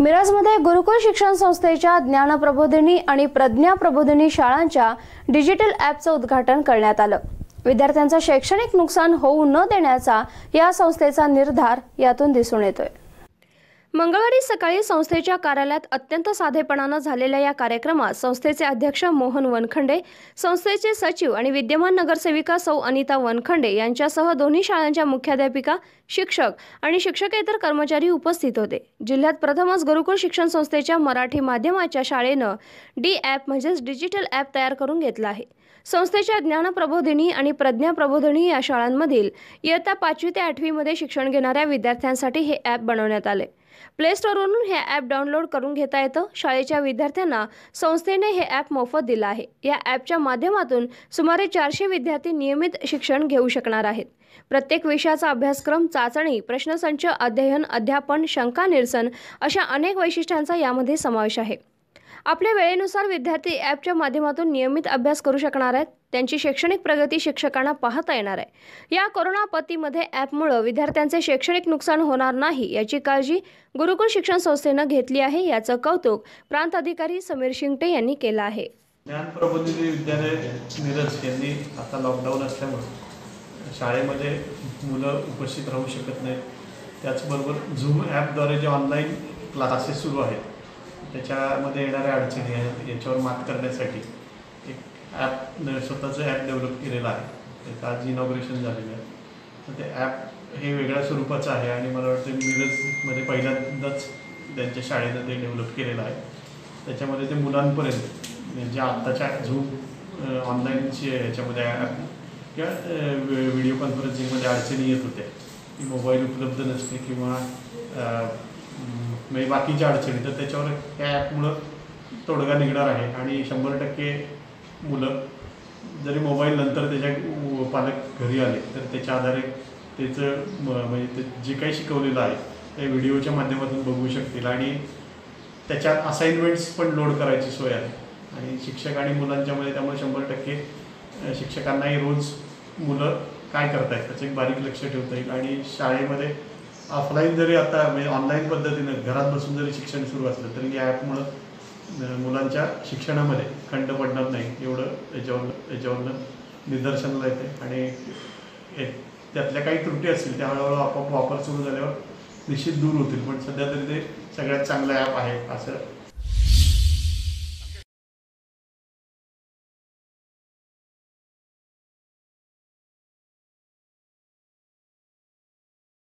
मिरजमध्ये गुरुकुल शिक्षण संस्थेच्या ज्ञानप्रबोधिनी आणि प्रज्ञा प्रबोधिनी शाळांच्या डिजिटल ॲपचं उद्घाटन करण्यात आलं. विद्यार्थ्यांचं शैक्षणिक नुकसान होऊ न देण्याचा या संस्थेचा निर्धार यातून दिसून येतोय. मंगळवारी सकाळी संस्थेच्या कार्यालयात अत्यंत साधेपणानं झालेल्या या कार्यक्रमात संस्थेचे अध्यक्ष मोहन वनखंडे संस्थेचे सचिव आणि विद्यमान नगरसेविका सौ अनिता वनखंडे यांच्यासह दोन्ही शाळांच्या मुख्याध्यापिका शिक्षक आणि शिक्षकेतर कर्मचारी उपस्थित होते. जिल्ह्यात प्रथमच गुरुकुल शिक्षण संस्थेच्या मराठी माध्यमाच्या शाळेनं डी ॲप म्हणजेच डिजिटल ॲप तयार करून घेतलं आहे. संस्थेच्या ज्ञानप्रबोधिनी आणि प्रज्ञा प्रबोधिनी या शाळांमधील इयत्ता पाचवी ते आठवीमध्ये शिक्षण घेणाऱ्या विद्यार्थ्यांसाठी हे ॲप बनवण्यात आले प्ले स्टोअरवरून हे ॲप डाउनलोड करून घेता येतं. शाळेच्या विद्यार्थ्यांना संस्थेने हे ॲप मोफत दिलं आहे. या ॲपच्या माध्यमातून सुमारे चारशे विद्यार्थी नियमित शिक्षण घेऊ शकणार आहेत. प्रत्येक विषयाचा अभ्यासक्रम चाचणी प्रश्नसंच अध्ययन अध्यापन शंका निरसन अशा अनेक वैशिष्ट्यांचा यामध्ये समावेश आहे. आपल्या वेळेनुसार विद्यार्थी ॲपच्या माध्यमातून नियमित अभ्यास करू शकणार आहेत. त्यांची शैक्षणिक प्रगती शिक्षकांना पाहता येणार आहे. या कोरोना आपत्तीमध्ये ॲपमुळं विद्यार्थ्यांचे शैक्षणिक नुकसान होणार नाही याची काळजी गुरुकुल शिक्षण संस्थेनं घेतली आहे. याचं कौतुक प्रांत अधिकारी समीर शिंगटे यांनी केलं आहे. ज्ञान प्रबोधिनी विद्यालय मिरज यांनी आता लॉकडाऊन असल्यामुळं शाळेमध्ये मुलं उपस्थित राहू शकत नाहीत. त्याचबरोबर झूम ॲपद्वारे जे ऑनलाईन क्लासेस सुरू आहेत त्याच्यामध्ये येणाऱ्या अडचणी आहेत याच्यावर मात करण्यासाठी एक ॲप स्वतःचं ॲप डेव्हलप केलेलं आहे. त्याचं आज इनॉग्रेशन झालेलं आहे. तर ते ॲप हे वेगळ्या स्वरूपाचं आहे आणि मला वाटतं मिरजमध्ये पहिल्यांदाच त्यांच्या शाळेनं ते डेव्हलप केलेलं आहे. त्याच्यामध्ये ते मुलांपर्यंत म्हणजे आत्ताच्या झूम ऑनलाईनची याच्यामध्ये ॲप किंवा व्हिडिओ कॉन्फरन्सिंगमध्ये अडचणी येत होत्या. की मोबाईल उपलब्ध नसते किंवा म्हणजे बाकीच्या अडचणी. तर त्याच्यावर त्या ॲपमुळं तोडगा निघणार आहे. आणि शंभर टक्के मुलं जरी मोबाईल नंतर त्याच्या पालक घरी आले तर त्याच्या आधारे त्याचं म्हणजे ते जे काही शिकवलेलं आहे ते व्हिडिओच्या माध्यमातून बघू शकतील. आणि त्याच्यात असाइनमेंट्स पण लोड करायची सोय आहे. आणि शिक्षक आणि मुलांच्यामध्ये त्यामुळे शंभर टक्के शिक्षकांनाही रोज मुलं काय करतायत त्याचं एक बारीक लक्ष ठेवता येईल. आणि शाळेमध्ये ऑफलाईन जरी आता म्हणजे ऑनलाईन पद्धतीनं घरात बसून जरी शिक्षण सुरू असलं तरी या ॲपमुळं मुलांच्या शिक्षणामध्ये खंड पडणार नाही. एवढं याच्यावरनं याच्यावरनं निदर्शनाला येते. आणि त्यातल्या काही त्रुटी असतील त्या हळूहळू आपोआप वापर सुरू झाल्यावर निश्चित दूर होतील. पण सध्या तरी ते सगळ्यात चांगलं ॲप आहे असं